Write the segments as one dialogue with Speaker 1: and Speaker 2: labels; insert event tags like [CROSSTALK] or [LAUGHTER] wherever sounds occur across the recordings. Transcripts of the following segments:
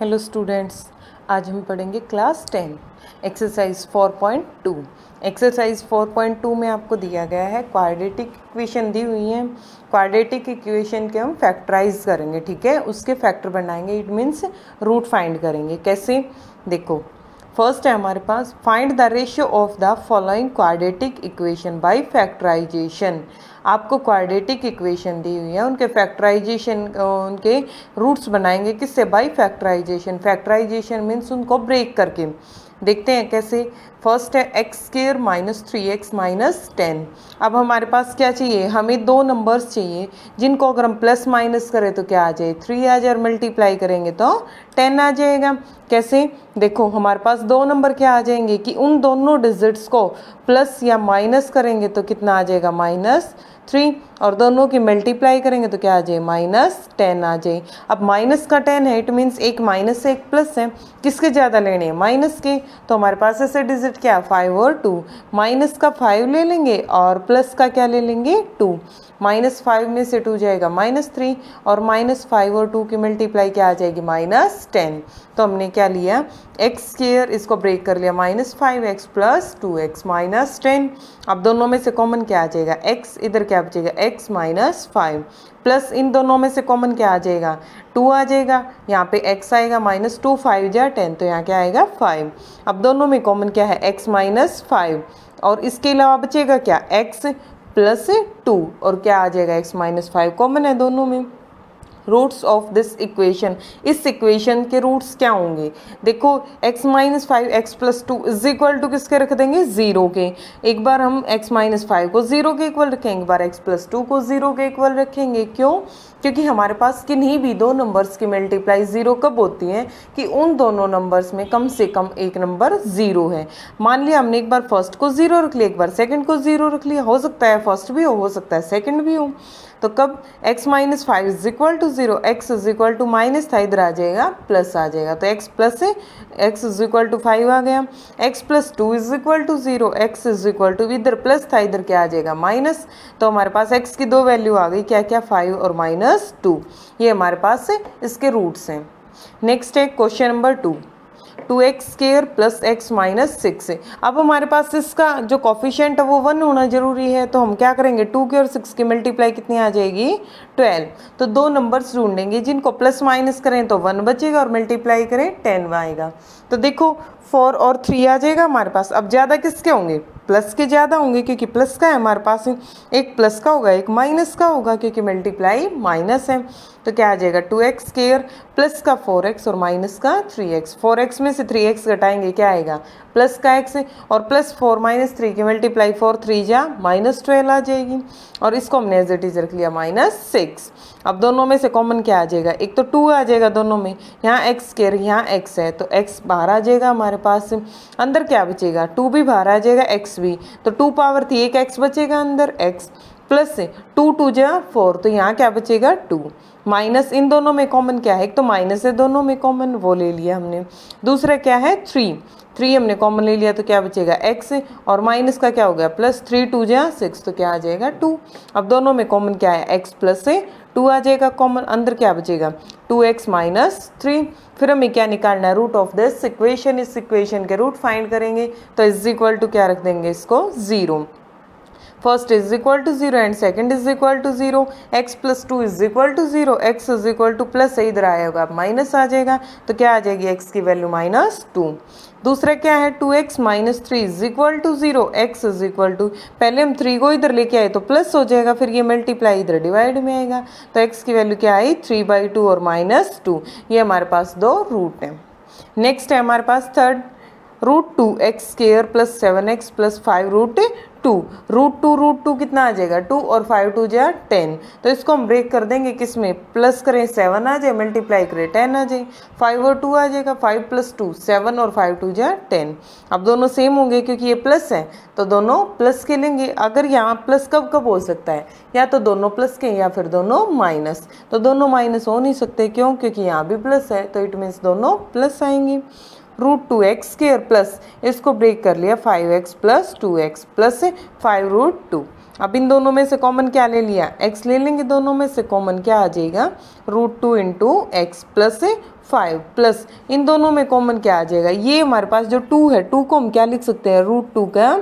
Speaker 1: Hello students आज हम पढ़ेंगे क्लास टेन एक्सरसाइज 4.2 एक्सरसाइज 4.2 में आपको दिया गया है क्वाड्रेटिक इक्वेशन दी हुई है। क्वाड्रेटिक इक्वेशन के हम फैक्टराइज करेंगे, ठीक है? उसके फैक्टर बनाएँगे इट मीन्स रूट फाइंड करेंगे। कैसे? देखो फ़र्स्ट है हमारे पास find the ratio of the following quadratic equation by factorisation आपको क्वाड्रेटिक इक्वेशन दी हुई है, उनके फैक्टराइजेशन उनके रूट्स बनाएँगे, किससे? बाय फैक्टराइजेशन फैक्टराइजेशन मीन्स उनको ब्रेक करके। देखते हैं कैसे। फ़र्स्ट है x square minus three x minus ten अब हमारे पास क्या चाहिए? हमें दो नंबर्स चाहिए, जिनको अगर हम प्लस माइनस करें तो क्या आ जाए? थ्री आ जाए मल्टीप्लाई करेंगे तो टेन आ जाएगा। कैसे? देखो, हमारे पास दो नंबर क्या आ जाएँगे कि उन दोनों डिजिट्स को प्लस या माइनस करेंगे तो कितना आ जाएगा? माइनस थ्री और दोनों की मल्टीप्लाई करेंगे तो क्या आ जाए? माइनस टेन आ जाए। अब माइनस का टेन है इट मीन्स एक माइनस से एक प्लस है। किसके ज़्यादा लेने हैं? माइनस के। तो हमारे पास ऐसे डिजिट क्या? फाइव और टू माइनस का फाइव ले लेंगे और प्लस का क्या ले लेंगे? टू माइनस फाइव में से टू जाएगा माइनस थ्री और माइनस फाइव और टू की मल्टीप्लाई क्या आ जाएगी? माइनस टेन तो हमने क्या लिया? एक्स स्केयर इसको ब्रेक कर लिया। Minus five x plus two x minus ten अब दोनों में से कॉमन क्या आ जाएगा? एक्स इधर क्या बचेगा? एक्स माइनस फाइव प्लस इन दोनों में से कॉमन क्या आ जाएगा? टू आ जाएगा। यहाँ पे एक्स आएगा माइनस टू फाइव या टेन तो यहाँ क्या आएगा? फाइव अब दोनों में कॉमन क्या है? एक्स माइनस फाइव और इसके अलावा बचेगा क्या? एक्स प्लस टू और क्या आ जाएगा? एक्स माइनस फाइव कॉमन है दोनों में। रूट्स ऑफ़ दिस इक्वेशन इस इक्वेशन के रूट्स क्या होंगे? देखो, x minus five x plus two is equal to किसके रख देंगे? ज़ीरो के। एक बार हम x माइनस फाइव को ज़ीरो के इक्वल रखेंगे, एक बार x प्लस टू को ज़ीरो के इक्वल रखेंगे, क्यों? क्योंकि हमारे पास किन्हीं भी दो नंबर्स की मल्टीप्लाई ज़ीरो कब होती है कि उन दोनों नंबर्स में कम से कम एक नंबर ज़ीरो है। मान लिया हमने एक बार फ़र्स्ट को ज़ीरो रख लिया, एक बार सेकंड को ज़ीरो रख लिया, हो सकता है फ़र्स्ट भी हो हो सकता है सेकंड भी हो। तो कब x minus five is equal to zero x is equal to minus था, इधर आ जाएगा प्लस आ जाएगा। तो x प्लस है x is equal to five आ गया। x plus two is equal to zero x is equal to इधर प्लस था, इधर क्या आ जाएगा माइनस तो हमारे पास x की दो वैल्यू आ गई क्या क्या फाइव और माइनस टू ये हमारे पास है, इसके रूट्स हैं। नेक्स्ट है question number two two x square plus x minus six है। अब हमारे पास इसका जो कॉफिशेंट है, वो वन होना ज़रूरी है तो हम क्या करेंगे? टू की और सिक्स की मल्टीप्लाई कितनी आ जाएगी? ट्वेल्व तो दो नंबर्स ढूंढेंगे, जिनको प्लस माइनस करें तो वन बचेगा और मल्टीप्लाई करें टेन आएगा। तो देखो फोर और थ्री आ जाएगा हमारे पास। अब ज़्यादा किसके होंगे? प्लस के ज़्यादा होंगे, क्योंकि प्लस का है हमारे पास एक प्लस का होगा, एक माइनस का होगा, क्योंकि मल्टीप्लाई माइनस है। तो क्या आ जाएगा? टू एक्स स्केयर प्लस का फोर एक्स और माइनस का थ्री एक्स फोर एक्स में से थ्री एक्स घटाएँगे, क्या आएगा? प्लस का एक्स है और प्लस फोर माइनस थ्री की मल्टीप्लाई फोर थ्री जा माइनस ट्वेल्व आ जाएगी और इसको हमने एज इट इज़ रख लिया माइनस सिक्स। अब दोनों में से कॉमन क्या आ जाएगा? एक तो टू आ जाएगा दोनों में, यहाँ एक्स स्केयर यहाँ एक्स है तो एक्स बाहर आ जाएगा हमारे पास। अंदर क्या बचेगा? टू भी बाहर आ जाएगा एक्स भी। तो टू पावर थी, एक एक्स बचेगा अंदर एक्स प्लस टू टू जा फोर तो यहाँ क्या बचेगा? टू माइनस इन दोनों में कॉमन क्या है? एक तो माइनस है, दोनों में कॉमन वो ले लिया हमने। दूसरा क्या है? थ्री थ्री हमने कॉमन ले लिया तो क्या बचेगा? एक्स और माइनस का क्या हो गया? प्लस थ्री टू जहाँ सिक्स तो क्या आ जाएगा? टू अब दोनों में कॉमन क्या है? एक्स प्लस से टू आ जाएगा कॉमन अंदर क्या बचेगा? टू एक्स माइनस थ्री फिर हमें क्या निकालना है? रूट ऑफ़ दिस इक्वेशन इस इक्वेशन के रूट फाइंड करेंगे तो इज़ इक्वल टू क्या रख देंगे इसको? Zero first is equal to zero and second is equal to zero x plus two is equal to zero x is equal to plus इधर आएगा माइनस आ जाएगा। तो क्या आ जाएगी? एक्स की वैल्यू माइनस टू दूसरा क्या है? Two x minus three is equal to zero x is equal to पहले हम थ्री को इधर लेके आए तो प्लस हो जाएगा, फिर ये मल्टीप्लाई इधर डिवाइड में आएगा। तो एक्स की वैल्यू क्या आई? थ्री बाई टू और माइनस टू ये हमारे पास दो रूट है। नेक्स्ट है हमारे पास third root two x square plus seven x plus five root two root two root two कितना आ जाएगा? टू और फाइव टू जा टेन तो इसको हम ब्रेक कर देंगे किसमें? प्लस करें सेवन आ जाए मल्टीप्लाई करें टेन आ जाए. फाइव और टू आ जाएगा फाइव प्लस टू सेवन और फाइव टू जा टेन अब दोनों सेम होंगे क्योंकि ये प्लस है तो दोनों प्लस के लेंगे अगर यहाँ प्लस कब कब हो सकता है? या तो दोनों प्लस के या फिर दोनों माइनस तो दोनों माइनस हो नहीं सकते, क्यों? क्योंकि यहाँ भी प्लस है तो इट मीन्स दोनों प्लस आएँगे. Root two x square plus इसको ब्रेक कर लिया five x plus two x plus five root two अब इन दोनों में से कॉमन क्या ले लिया? X ले लेंगे दोनों में से कॉमन क्या आ जाएगा? Root two into x plus five plus इन दोनों में कॉमन क्या आ जाएगा? ये हमारे पास जो टू है टू को हम क्या लिख सकते हैं? रूट टू का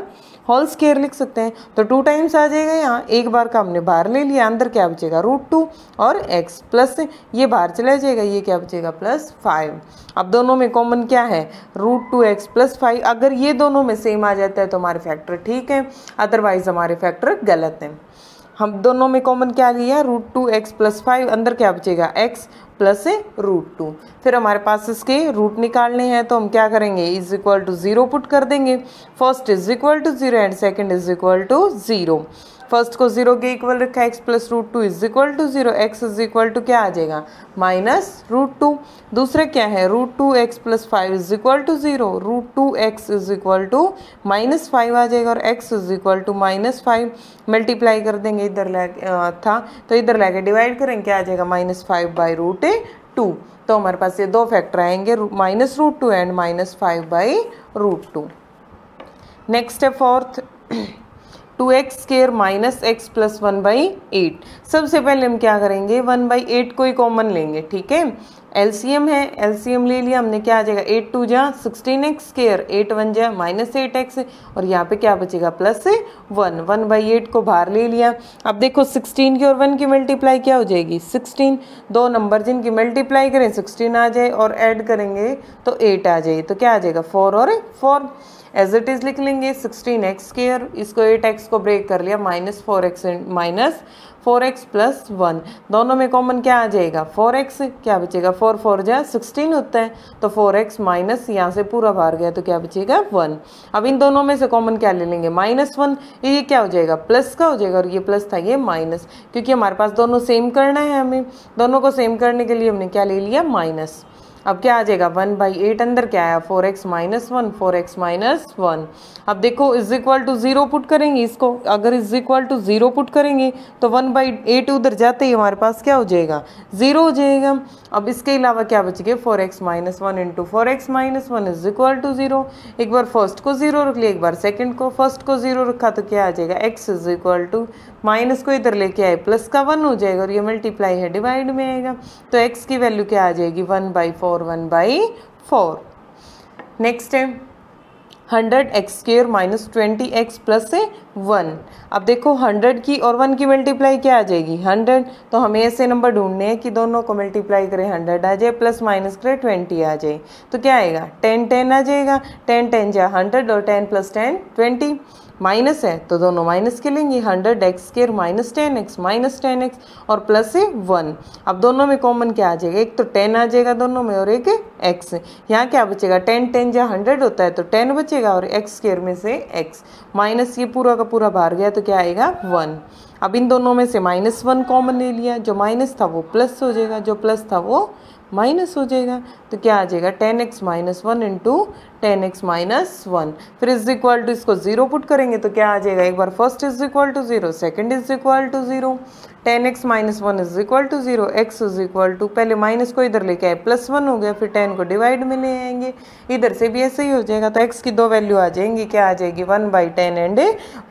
Speaker 1: होल स्केयर लिख सकते हैं। तो टू टाइम्स आ जाएगा यहाँ। एक बार का हमने बाहर ले लिया। अंदर क्या बचेगा? रूट टू और एक्स प्लस ये बाहर चला जाएगा। ये क्या बचेगा? प्लस फाइव अब दोनों में कॉमन क्या है? Root two x plus five अगर ये दोनों में सेम आ जाता है तो हमारे फैक्टर ठीक है। अदरवाइज़ हमारे फैक्टर गलत हैं। हम दोनों में कॉमन क्या लिया root two x plus five अंदर क्या बचेगा? एक्स प्लस रूट टू फिर हमारे पास इसके रूट निकालने हैं तो हम क्या करेंगे? Is equal to zero put कर देंगे. First is equal to zero and second is equal to zero first को ज़ीरो के इक्वल रखा है x plus root two is equal to zero x is equal to क्या आ जाएगा? Minus root two दूसरे क्या है? Root two x plus five is equal to zero root two x is equal to minus five आ जाएगा और x is equal to minus five multiply कर देंगे इधर ला था। तो इधर लाके डिवाइड करेंगे, क्या आ जाएगा? Minus five by root two तो हमारे पास ये दो फैक्टर आएँगे minus root two and minus five by root two next है fourth two x square minus x plus one by eight. सबसे पहले हम क्या करेंगे? वन बाई एट को ही कॉमन लेंगे, ठीक है? एलसीएम है, एलसीएम ले लिया, हमने क्या आ जाएगा? एट टू जा, sixteen x square, eight one जा, माइनस एट एक्स, और यहाँ पे क्या बचेगा? Plus one. One by eight को बाहर ले लिया। अब देखो, सिक्सटीन की और वन की मल्टीप्लाई क्या हो जाएगी? सिक्सटीन। दो नंबर जिनकी मल्टीप्लाई करें, सिक्सटीन आ जाए और ऐड करेंगे तो एट आ जाए तो क्या आ जाएगा? फोर और फोर। एज इट इज़ लिख लेंगे सिक्सटीन एक्स स्केयर इसको एट एक्स को ब्रेक कर लिया minus four x minus four x plus one दोनों में कॉमन क्या आ जाएगा? फोर एक्स क्या बचेगा? फोर फोर जा सिक्सटीन होता है तो फोर एक्स माइनस यहाँ से पूरा बाहर गया तो क्या बचेगा? वन अब इन दोनों में से कॉमन क्या ले लेंगे? माइनस वन ये क्या हो जाएगा? प्लस का हो जाएगा, और ये प्लस था, ये माइनस क्योंकि हमारे पास दोनों सेम करना है हमें। दोनों को सेम करने के लिए हमने क्या ले लिया? माइनस अब क्या आ जाएगा? वन बाई एट अंदर क्या आया? Four x minus one, four x minus one. अब देखो, is equal to zero put करेंगे इसको। अगर is equal to zero put करेंगे तो वन बाई एट उधर जाते ही हमारे पास क्या हो जाएगा? ज़ीरो हो जाएगा। अब इसके अलावा क्या बच गए four x minus one into four x minus one is equal to zero एक बार फ़र्स्ट को ज़ीरो रख लिया, एक बार सेकंड को। फ़र्स्ट को ज़ीरो रखा तो क्या आ जाएगा? X is equal to minus को इधर लेके आए प्लस का वन हो जाएगा और ये मल्टीप्लाई है डिवाइड में आएगा। तो एक्स की वैल्यू क्या आ जाएगी? One by four one by four next है। Hundred x square minus twenty x plus से वन। अब देखो हंड्रेड की और वन की मल्टीप्लाई क्या आ जाएगी? हंड्रेड। तो हमें ऐसे नंबर ढूँढने हैं कि दोनों को मल्टीप्लाई करें, हंड्रेड आ जाए, प्लस माइनस करें, ट्वेंटी आ जाए। तो क्या आएगा? टेन टेन आ जाएगा। टेन टेन जाए हंड्रेड और ten plus ten, twenty. Minus है तो दोनों माइनस के लेंगे, hundred x square minus ten x minus ten x और प्लस है वन। अब दोनों में कॉमन क्या आ जाएगा? एक तो टेन आ जाएगा दोनों में और एक एक्स। यहाँ क्या बचेगा? टेन टेन जहाँ हंड्रेड होता है तो टेन बचेगा और एक्स स्केयर में से एक्स। माइनस ये पूरा का पूरा बाहर गया तो क्या आएगा? वन। अब इन दोनों में से माइनस वन कॉमन ले लिया, जो माइनस था वो प्लस हो जाएगा, जो प्लस था वो माइनस हो जाएगा। तो क्या आ जाएगा? Ten x minus one into ten x minus one फिर इज़ इक्वल टू इसको ज़ीरो पुट करेंगे तो क्या आ जाएगा? एक बार first is equal to zero second is equal to zero ten x minus one is equal to zero x is equal to पहले minus को इधर लेके आए प्लस वन हो गया, फिर टेन को डिवाइड में ले आएँगे। इधर से भी ऐसे ही हो जाएगा तो एक्स की दो वैल्यू आ जाएँगी, क्या आ जाएगी? One by ten and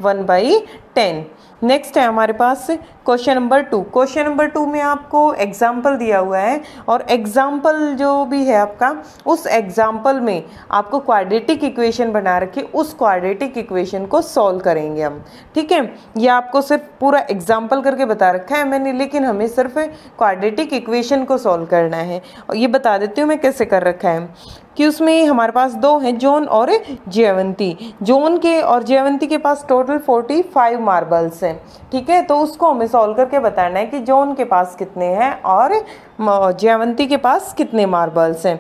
Speaker 1: one by ten next है हमारे पास question number two. Question number two में आपको एग्ज़ाम्पल दिया हुआ है और एग्ज़ाम्पल जो भी है आपका, उस एग्ज़ाम्पल में आपको क्वाड्रेटिक इक्वेशन बना रखे, उस क्वाड्रेटिक इक्वेशन को सॉल्व करेंगे हम। ठीक है? ये आपको सिर्फ़ पूरा एग्ज़ाम्पल करके बता रखा है मैंने, लेकिन हमें सिर्फ़ क्वाड्रेटिक इक्वेशन को सॉल्व करना है। और ये बता देती हूँ मैं कैसे कर रखा है। कि उसमें हमारे पास दो हैं, जोन और जयवंती। जोन के और जयवंती के पास टोटल फोर्टी फाइव मार्बल्स हैं। ठीक है? तो उसको हमें सॉल्व करके बताना है कि जॉन के पास कितने हैं और जयवंती के पास कितने मार्बल्स हैं।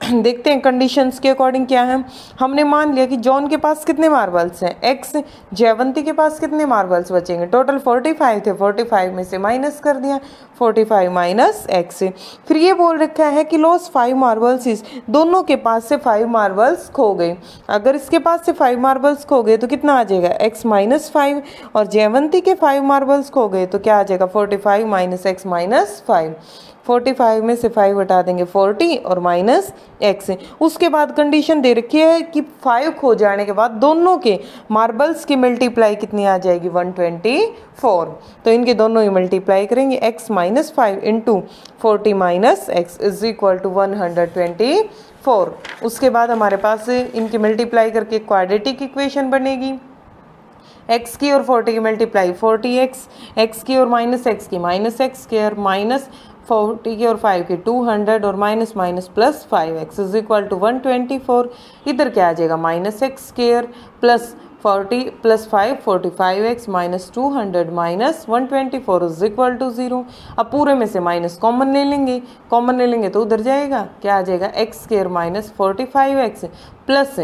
Speaker 1: [CLEARS THROAT] देखते हैं कंडीशंस के अकॉर्डिंग क्या है। हमने मान लिया कि जॉन के पास कितने मार्बल्स हैं। एक्स जयवंती के पास कितने मार्बल्स बचेंगे। टोटल 45 थे। 45 में से माइनस कर दिया। 45 माइनस एक्स फिर ये बोल रखा है कि लॉस फाइव मार्बल्स इस दोनों के पास से फाइव मार्बल्स खो गए। अगर इसके पास से फाइव मार्बल्स खो गए तो कितना आ जाएगा? एक्स माइनस फाइव और जयवंती के फाइव मार्बल्स खो गए तो क्या आ जाएगा? Forty five minus x minus five forty five में से फाइव हटा देंगे। फोर्टी और माइनस एक्स है। उसके बाद कंडीशन दे रखी है कि फाइव खो जाने के बाद दोनों के मार्बल्स की मल्टीप्लाई कितनी आ जाएगी? वन ट्वेंटी फोर तो इनके दोनों ही मल्टीप्लाई करेंगे। X minus five into forty minus x is equal to one hundred twenty four उसके बाद हमारे पास इनकी मल्टीप्लाई करके क्वाड्रेटिक इक्वेशन बनेगी। एक्स की और फोर्टी की मल्टीप्लाई फोर्टी एक्स एक्स की और माइनस एक्स की minus x square minus forty की और फाइव की टू हंड्रेड और minus minus plus five x is equal to one twenty four. इधर क्या आ जाएगा? Minus x square plus forty plus five, forty five x minus two hundred minus one twenty four is equal to zero. अब पूरे में से minus common ले लेंगे। कॉमन ले लेंगे तो उधर जाएगा। क्या आ जाएगा? X square minus forty five x plus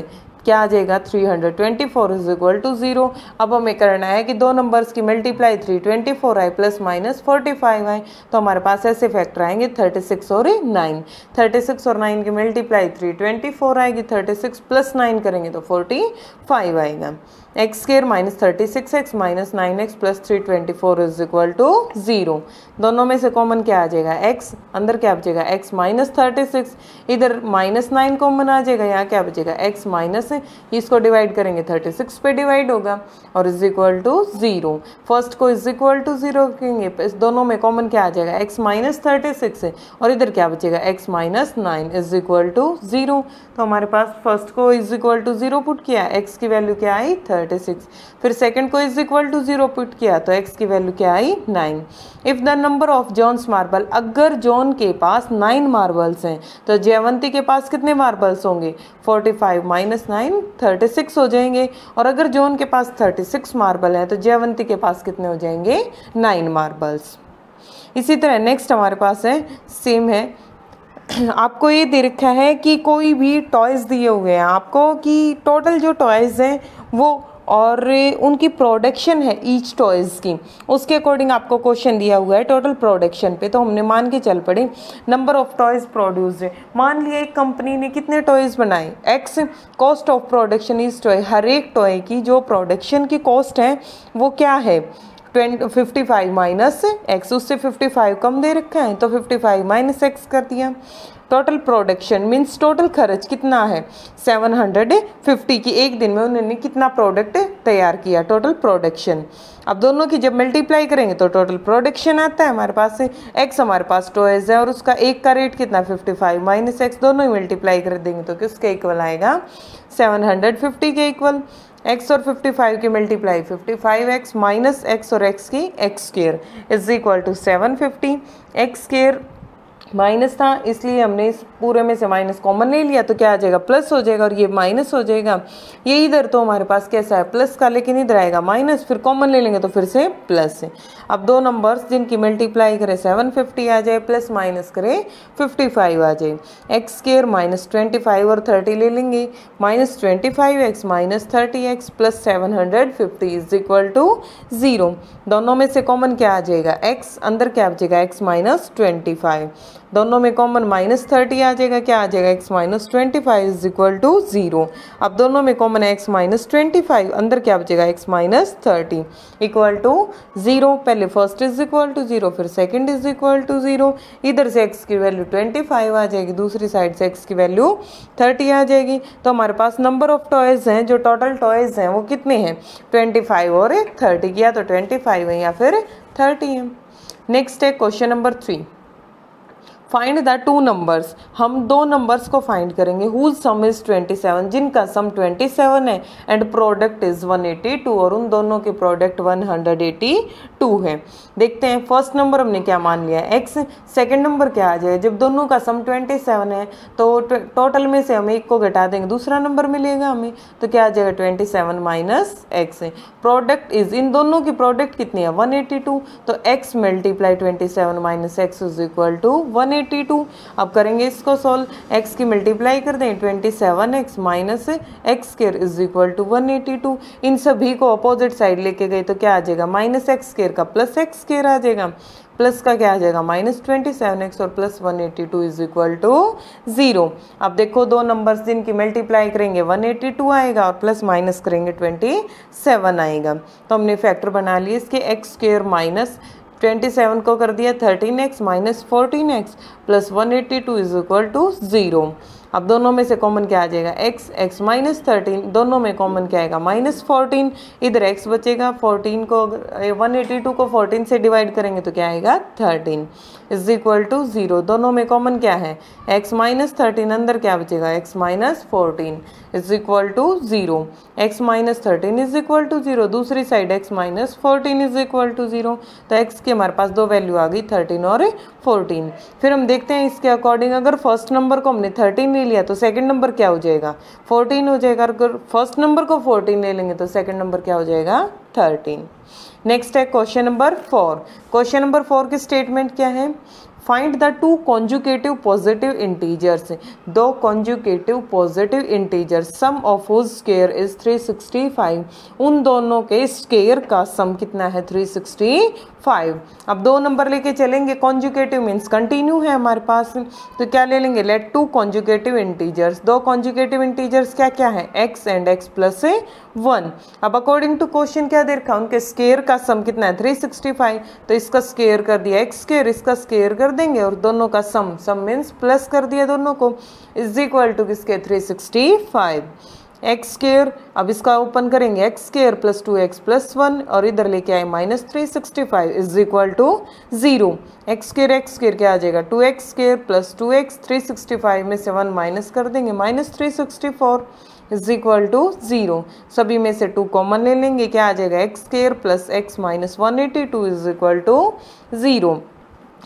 Speaker 1: क्या आ जाएगा? 324 hundred twenty four is equal to zero अब हमें करना है कि दो नंबर्स की मल्टीप्लाई 324 आए प्लस माइनस 45 आए तो हमारे पास ऐसे फैक्टर आएँगे 36 और 9 36 और 9 की मल्टीप्लाई 324 आएगी 36 प्लस 9 करेंगे तो 45 आएगा. X square minus thirty six x minus nine x plus three twenty four is equal to zero दोनों में से कॉमन क्या आ जाएगा? एक्स अंदर क्या बचेगा? एक्स माइनस थर्टी सिक्स इधर माइनस नाइन कॉमन आ जाएगा, यहाँ क्या बचेगा? एक्स माइनस इसको डिवाइड करेंगे थर्टी सिक्स पे डिवाइड होगा और is equal to zero first को इज़ इक्वल टू ज़ीरो रखेंगे दोनों में कॉमन क्या आ जाएगा? एक्स माइनस थर्टी सिक्स है और इधर क्या बचेगा? X minus nine is equal to zero तो हमारे पास फ़र्स्ट को is equal to zero put किया। एक्स की वैल्यू क्या आई? थर्टी थर्टी सिक्स फिर सेकंड को is equal to zero put किया तो एक्स की वैल्यू क्या आई? Nine if the number of John's marble अगर जॉन के पास नाइन मार्बल्स हैं तो जयवंती के पास कितने मार्बल्स होंगे? Forty five minus nine thirty six हो जाएँगे। और अगर जॉन के पास थर्टी सिक्स मार्बल हैं तो जयवंती के पास कितने हो जाएँगे? नाइन मार्बल्स इसी तरह नेक्स्ट हमारे पास है सेम है। [CLEARS THROAT] आपको ये दे रखा है कि कोई भी टॉयज़ दिए हुए हैं, आपको कि टोटल जो टॉयज़ हैं, वो और उनकी प्रोडक्शन है ईच टॉयज़ की। उसके अकॉर्डिंग आपको क्वेश्चन दिया हुआ है टोटल प्रोडक्शन पे। तो हमने मान के चल पड़े नंबर ऑफ़ टॉयज़ प्रोड्यूस मान लिया एक कंपनी ने कितने टॉयज़ बनाए? X cost of production is toy हर एक टॉय की जो प्रोडक्शन की कॉस्ट है, वो क्या है? Twenty fifty five minus x उससे फिफ्टी फाइव कम दे रखा है तो फिफ्टी फाइव माइनस एक्स कर दिया। टोटल प्रोडक्शन मीन्स टोटल खर्च कितना है? 750 की एक दिन में उन्होंने कितना प्रोडक्ट तैयार किया? टोटल प्रोडक्शन अब दोनों की जब मल्टीप्लाई करेंगे तो टोटल प्रोडक्शन आता है हमारे पास से। एक्स हमारे पास टोएज है और उसका एक का रेट कितना? 55 फाइव माइनस एक्स दोनों ही मल्टीप्लाई कर देंगे तो किसके इक्वल आएगा। 750 के इक्वल एक्स और 55 की मल्टीप्लाई 55 एक्स माइनस एक्स और एक्स की x square is equal to 750 x square minus था, इसलिए हमने इस पूरे में से माइनस कॉमन ले लिया तो क्या आ जाएगा? प्लस हो जाएगा, और ये माइनस हो जाएगा। ये इधर तो हमारे पास कैसा है? प्लस का, लेकिन इधर आएगा माइनस, फिर कॉमन ले लेंगे तो फिर से प्लस है। अब दो नंबर्स जिनकी मल्टीप्लाई करें, सेवन फिफ्टी आ जाए, प्लस माइनस करें, फिफ्टी फाइव आ जाए। X square minus twenty five और थर्टी ले लेंगे। Minus twenty five x minus thirty x plus seven hundred fifty is equal to zero. दोनों में से कॉमन क्या आ जाएगा? एक्स, अंदर क्या आ जाएगा? X minus twenty five. दोनों में कॉमन माइनस थर्टी आ जाएगा, क्या आ जाएगा? X minus twenty five is equal to zero अब दोनों में कॉमन है एक्स माइनस ट्वेंटी फाइव अंदर क्या बचेगा? X minus thirty equal to zero पहले first is equal to zero फिर second is equal to zero इधर से एक्स की वैल्यू ट्वेंटी फाइव आ जाएगी, दूसरी साइड से एक्स की वैल्यू थर्टी आ जाएगी. तो हमारे पास नंबर ऑफ़ टॉयज़ हैं, जो टोटल टॉयज़ हैं, वो कितने हैं? ट्वेंटी फाइव और थर्टी किया तो ट्वेंटी फाइव है या फिर थर्टी है. नेक्स्ट है question number three find the two numbers हम दो नंबर्स को फाइंड करेंगे। हुज सम इज़ 27 जिनका सम 27 है एंड प्रोडक्ट इज़ 182 और उन दोनों के प्रोडक्ट 182 है। देखते हैं फ़र्स्ट नंबर हमने क्या मान लिया? एक्स सेकंड नंबर क्या आ जाए? जब दोनों का सम 27 है तो टोटल में से हम एक को घटा देंगे। दूसरा नंबर मिलेगा हमें तो क्या आ जाएगा? 27 माइनस एक्स प्रोडक्ट इज़ इन दोनों की प्रोडक्ट कितनी है? 182 तो x multiply 27 minus x is equal to one 182 अब करेंगे इसको सॉल्व x की मल्टीप्लाई कर दें 27x x minus x square is equal to one eighty two इन सभी को अपोजिट साइड लेके गए तो क्या आ जाएगा? माइनस एक्स स्केयर का प्लस एक्स स्केयर आ जाएगा। प्लस का क्या आ जाएगा? माइनस ट्वेंटी सेवन एक्स और plus one eighty two is equal to zero अब देखो दो नंबर्स जिनकी मल्टीप्लाई करेंगे वन एटी टू आएगा और प्लस माइनस करेंगे ट्वेंटी सेवन आएगा। तो हमने फैक्टर बना लिए इसके x square minus twenty seven को कर दिया thirteen x minus fourteen x plus one eighty two is equal to zero अब दोनों में से कॉमन क्या आ जाएगा? X x माइनस थर्टीन दोनों में कॉमन क्या आएगा? माइनस फोर्टीन इधर x बचेगा फोर्टीन को वन एटी टू को फोर्टीन से डिवाइड करेंगे तो क्या आएगा? Thirteen is equal to zero दोनों में कॉमन क्या है? X माइनस थर्टीन अंदर क्या बचेगा? X minus fourteen is equal to zero x minus thirteen is equal to zero दूसरी side x minus fourteen is equal to zero तो x की हमारे पास दो वैल्यू आ गई थर्टीन और फोर्टीन फिर हम देखते हैं इसके अकॉर्डिंग अगर फ़र्स्ट नंबर को हमने थर्टीन ले लिया तो सेकेंड नंबर क्या हो जाएगा? फोर्टीन हो जाएगा। अगर फ़र्स्ट नंबर को फोर्टीन ले लेंगे तो सेकेंड नंबर क्या हो जाएगा? थर्टीन नेक्स्ट है question number four question number four की स्टेटमेंट क्या है? Find the two consecutive positive integers दो consecutive positive integers sum of whose square is 365 उन दोनों के स्केयर का सम कितना है? 365 अब दो नंबर लेके चलेंगे. कॉन्जुकेटिव मीन्स कंटिन्यू है हमारे पास. तो क्या ले लेंगे? लेट टू कॉन्जुकेटिव इंटीजर्स दो कॉन्जुकेटिव इंटीजर्स क्या क्या है? X and x plus one अब अकॉर्डिंग टू क्वेश्चन क्या दे रखा उनके स्केयर का सम कितना है? 365 तो इसका स्केयर कर दिया. एक्स स्केयर इसका स्केयर कर देंगे और दोनों का सम सम मीन्स प्लस कर दिया दोनों को इज़ इक्वल टू किसके? 365 एक्स स्केयर अब इसका ओपन करेंगे. X square plus two x plus one और इधर लेके आए minus three sixty five is equal to zero x square x square क्या आ जाएगा? Two x square plus two x three sixty five में से वन माइनस कर देंगे. Minus three sixty four is equal to zero सभी में से टू कॉमन ले लेंगे. क्या आ जाएगा? X square plus x minus one eighty two is equal to zero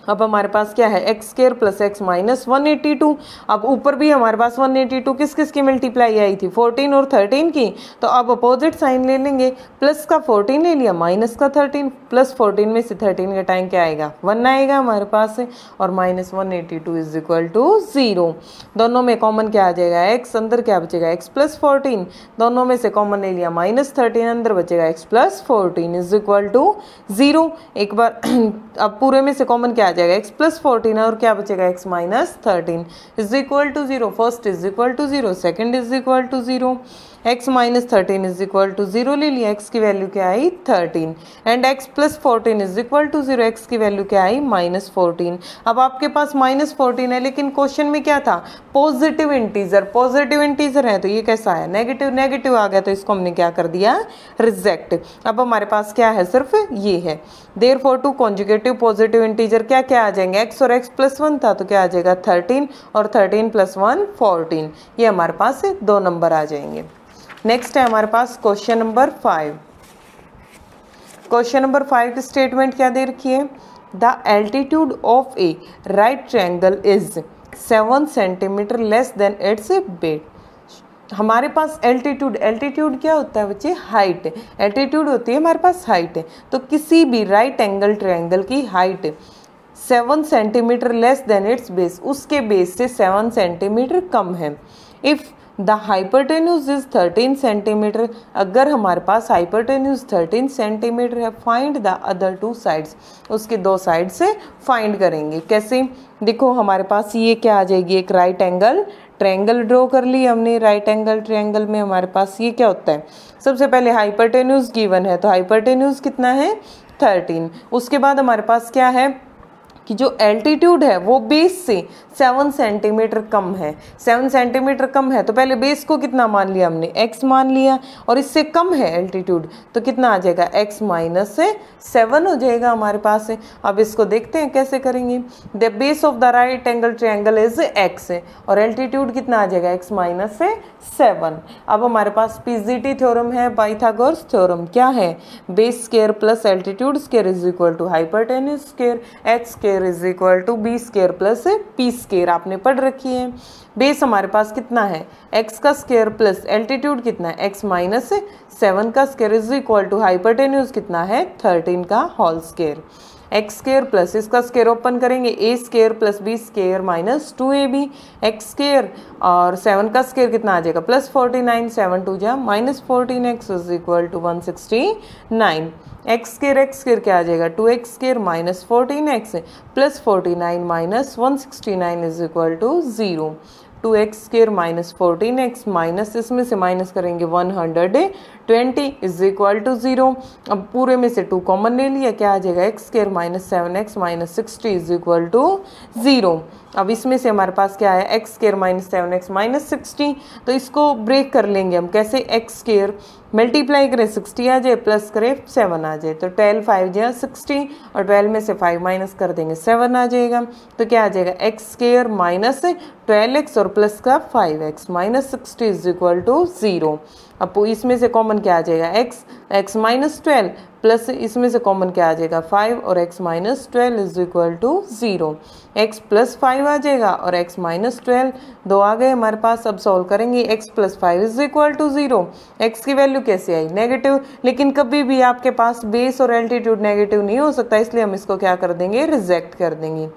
Speaker 1: अब हमारे पास क्या है? X square plus x minus one eighty two अब ऊपर भी हमारे पास वन एट्टी टू किस किस की मल्टीप्लाई आई थी? फोर्टीन और थर्टीन की। तो अब अपोजिट साइन ले लेंगे। प्लस का फोर्टीन ले लिया माइनस का थर्टीन प्लस फोर्टीन में से थर्टीन का टाइम क्या आएगा? वन आएगा हमारे पास और minus one eighty two is equal to zero दोनों में कॉमन क्या आ जाएगा? एक्स अंदर क्या बचेगा? एक्स प्लस फोर्टीन दोनों में से कॉमन ले लिया माइनस थर्टीन अंदर बचेगा x plus fourteen is equal to zero एक बार, [CLEARS THROAT] अब पूरे में से कॉमन क्या आ जाएगा। एक्स प्लस फोर्टीन और क्या बचेगा? X minus thirteen is equal to zero first is equal to zero second is equal to zero x minus thirteen is equal to zero ले लिया, x की वैल्यू क्या आई? Thirteen and x plus fourteen is equal to zero x की value क्या आई? Minus fourteen अब आपके पास minus fourteen है, लेकिन क्वेश्चन में क्या था? पॉजिटिव इंटीजर पॉजिटिव इंटीजर है तो ये कैसा आया नेगेटिव नेगेटिव आ गया तो इसको हमने क्या कर दिया? रिजेक्ट अब हमारे पास क्या है? सिर्फ़ ये है। There for two conjugative positive integer क्या क्या आ जाएँगे? एक्स और एक्स प्लस वन था तो क्या आ जाएगा? थर्टीन और थर्टीन प्लस वन फोर्टीन ये हमारे पास दो नंबर आ जाएँगे। नेक्स्ट है हमारे पास question number five question number five की स्टेटमेंट क्या दे रखी है? The altitude of a right triangle is seven centimetre less than its base हमारे पास एल्टीट्यूड एल्टीट्यूड क्या होता है बच्चे? हाइट एल्टीट्यूड होती है हमारे पास हाइट तो किसी भी राइट एंगल ट्रायंगल की height seven centimetre less than its base उसके बेस से सेवन सेंटीमीटर कम है. If the hypotenuse is 13 centimetre. अगर हमारे पास हाइपरटेन्यूज 13 सेंटीमीटर है, find the other two sides. उसके दो साइड से फाइंड करेंगे। कैसे? देखो, हमारे पास ये क्या आ जाएगी? एक राइट एंगल ट्रायंगल ड्रॉ कर ली हमने। राइट एंगल ट्रायंगल में हमारे पास ये क्या होता है? सबसे पहले हाइपरटेन्यूज गिवन है तो हाइपरटेन्यूज कितना है? थर्टीन। उसके बाद हमारे पास क्या है? कि जो एल्टीट्यूड है, वो बेस से सेवन सेंटीमीटर कम है। सेवन सेंटीमीटर कम है तो पहले बेस को कितना मान लिया हमने? एक्स मान लिया, और इससे कम है एल्टीट्यूड तो कितना आ जाएगा? एक्स माइनस से सेवन हो जाएगा हमारे पास है अब इसको देखते हैं कैसे करेंगे। The base of the right angle triangle is x और एल्टीट्यूड कितना आ जाएगा? एक्स माइनस से सेवन अब हमारे पास पीजीटी थ्योरम है पाइथागोरस थ्योरम क्या है? Base square plus altitude square is equal to hypotenuse square h square is equal to b square plus p square आपने पढ़ रखी है। बेस हमारे पास कितना है? एक्स का स्केयर प्लस एल्टीट्यूड कितना है? एक्स माइनस सेवन का square is equal to hypotenuse कितना है? थर्टीन का whole square x square plus इसका स्केयर ओपन करेंगे। A square plus b square minus two a b x square और सेवन का स्केयर कितना आ जाएगा? Plus forty nine seven two जा minus fourteen x is equal to one sixty nine x square x square क्या आ जाएगा? Two x square minus fourteen x plus forty nine minus one sixty nine is equal to zero two x square minus fourteen x minus इसमें से minus करेंगे one hundred twenty is equal to zero अब पूरे में से two common ले लिया, क्या आ जाएगा? X square minus seven x minus sixty is equal to zero अब इसमें से हमारे पास क्या है? X square minus seven x minus sixty तो इसको ब्रेक कर लेंगे हम। कैसे? एक्स स्केयर मल्टीप्लाई करें सिक्सटी आ जाए, प्लस करें सेवन आ जाए तो ट्वेल्व फाइव जो सिक्सटी और ट्वेल्व में से फाइव माइनस कर देंगे, सेवन आ जाएगा। तो क्या आ जाएगा? X square minus twelve x और प्लस का five x minus sixty is equal to zero. अब इसमें से कॉमन क्या आ जाएगा? x x minus twelve plus इसमें से कॉमन क्या आ जाएगा? फाइव और x minus twelve is equal to zero. X plus five आ जाएगा और x माइनस ट्वेल्व दो आ गए, हमारे पास अब सॉल्व करेंगे x plus five is equal to zero x की वैल्यू कैसे आई? नेगेटिव लेकिन कभी भी आपके पास बेस और एल्टीट्यूड नेगेटिव नहीं हो सकता, इसलिए हम इसको क्या कर देंगे? रिजेक्ट कर देंगे.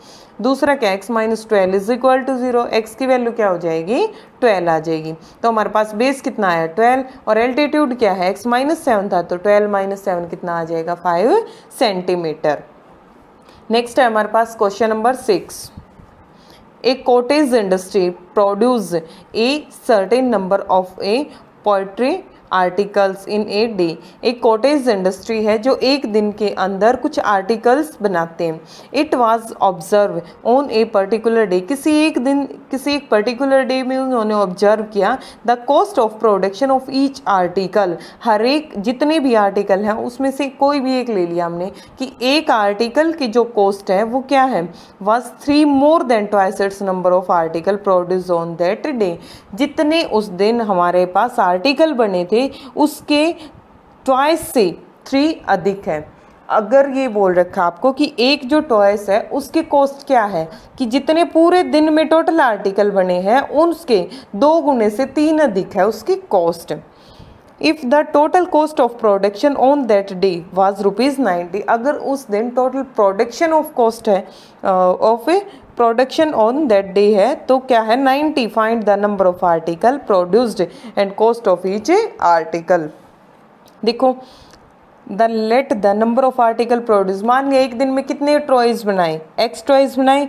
Speaker 1: दूसरा क्या? X minus twelve is equal to zero x की वैल्यू क्या हो जाएगी? ट्वेल्व आ जाएगी. तो हमारे पास बेस कितना आया? ट्वेल्व और एल्टीट्यूड क्या है? एक्स माइनस सेवन था तो ट्वेल्व माइनस सेवन कितना आ जाएगा? फाइव सेंटीमीटर नेक्स्ट है हमारे पास question number six a cottage industry produce a certain number of a pottery articles in a day एक कॉटेज इंडस्ट्री है जो एक दिन के अंदर कुछ आर्टिकल्स बनाते हैं। It was observe on a particular day किसी एक दिन, किसी एक पर्टिकुलर डे में उन्होंने ऑब्ज़र्व किया the cost of production of each article हर एक, जितने भी आर्टिकल हैं, उसमें से कोई भी एक ले लिया हमने कि एक आर्टिकल की जो कॉस्ट है, वो क्या है? Was three more than twice number of article produce on that day जितने उस दिन हमारे पास आर्टिकल बने थे उसके ट्वाइस से थ्री अधिक है। अगर ये बोल रखा आपको कि एक जो टॉयस है, उसके कॉस्ट क्या है? कि जितने पूरे दिन में टोटल आर्टिकल बने हैं, उसके दो गुने से तीन अधिक है उसकी cost if the total cost of production on that day was rupees ninety अगर उस दिन टोटल प्रोडक्शन ऑफ़ कॉस्ट है of a production on that day है तो क्या है? 90 find the number of article produced and cost of each article देखो the let the number of article produce मान लिया एक दिन में कितने टॉयज बनाए? एक्स ट्रॉइज बनाए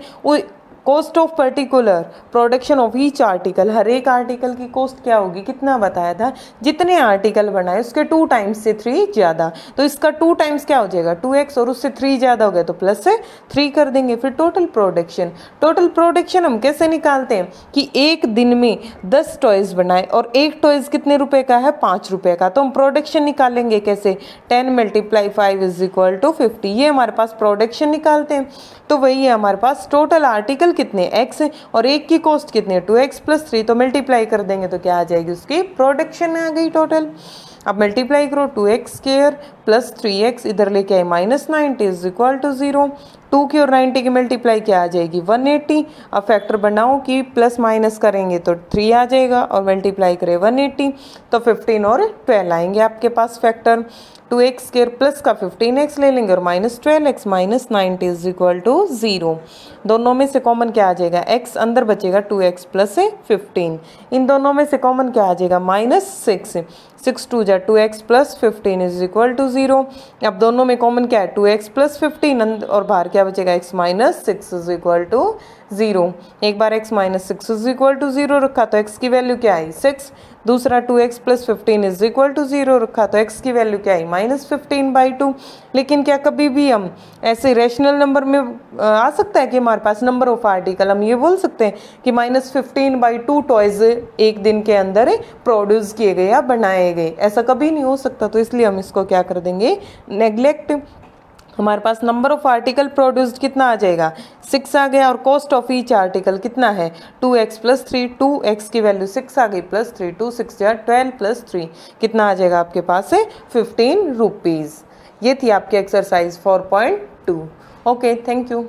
Speaker 1: cost of particular production of each article हर एक आर्टिकल की कॉस्ट क्या होगी? कितना बताया था? जितने आर्टिकल बनाए, उसके टू टाइम्स से थ्री ज़्यादा। तो इसका टू टाइम्स क्या हो जाएगा? टू एक्स और उससे थ्री ज़्यादा हो गया तो प्लस से थ्री कर देंगे फिर टोटल प्रोडक्शन टोटल प्रोडक्शन हम कैसे निकालते हैं? कि एक दिन में दस टॉयज बनाए, और एक टॉयज कितने रुपए का है? पाँच रुपये का। तो हम प्रोडक्शन निकालेंगे कैसे? Ten multiply five is equal to fifty ये हमारे पास प्रोडक्शन निकालते हैं। तो वही है हमारे पास। टोटल आर्टिकल कितने एक्स और एक की कॉस्ट कितने टू एक्स प्लस थ्री तो मल्टीप्लाई कर देंगे तो क्या आ जाएगी उसकी? प्रोडक्शन आ गई टोटल अब मल्टीप्लाई करो two x square plus three x इधर लेके आए minus ninety is equal to zero two की और नाइन्टी की मल्टीप्लाई क्या आ जाएगी? वन एट्टी अब फैक्टर बनाओ कि प्लस माइनस करेंगे तो थ्री आ जाएगा और मल्टीप्लाई करें वन एट्टी तो फिफ्टीन और ट्वेल्व आएँगे आपके पास factor two x square plus का फिफ्टीन एक्स ले लेंगे और minus twelve x minus ninety is equal to zero दोनों में से कॉमन क्या आ जाएगा? एक्स अंदर बचेगा टू एक्स प्लस फिफ्टीन इन दोनों में से कॉमन क्या आ जाएगा? माइनस सिक्स सिक्स टू जै two x plus fifteen is equal to zero. अब दोनों में कॉमन क्या है? टू एक्स प्लस फिफ्टीन और बाहर क्या बचेगा? X minus six is equal to zero. एक बार x minus six is equal to zero रखा तो एक्स की वैल्यू क्या आई? सिक्स दूसरा two x plus fifteen is equal to zero रखा तो एक्स की वैल्यू क्या आई? माइनस फिफ्टीन बाई टू लेकिन क्या कभी भी हम ऐसे रेशनल नंबर में आ सकता है कि हमारे पास नंबर ऑफ़ आर्टिकल हम ये बोल सकते हैं कि minus fifteen by two toys एक दिन के अंदर प्रोड्यूस किए गए या बनाए गए। ऐसा कभी नहीं हो सकता तो इसलिए हम इसको क्या कर देंगे? नेग्लेक्ट हमारे पास नंबर ऑफ़ आर्टिकल प्रोड्यूस्ड कितना आ जाएगा? सिक्स आ गया और कॉस्ट ऑफ़ ईच आर्टिकल कितना है? Two x plus three two x की वैल्यू सिक्स आ गई प्लस थ्री टू सिक्स या ट्वेल्व प्लस थ्री कितना आ जाएगा आपके पास है फिफ्टीन रुपीज़ ये थी आपकी exercise four point two okay thank you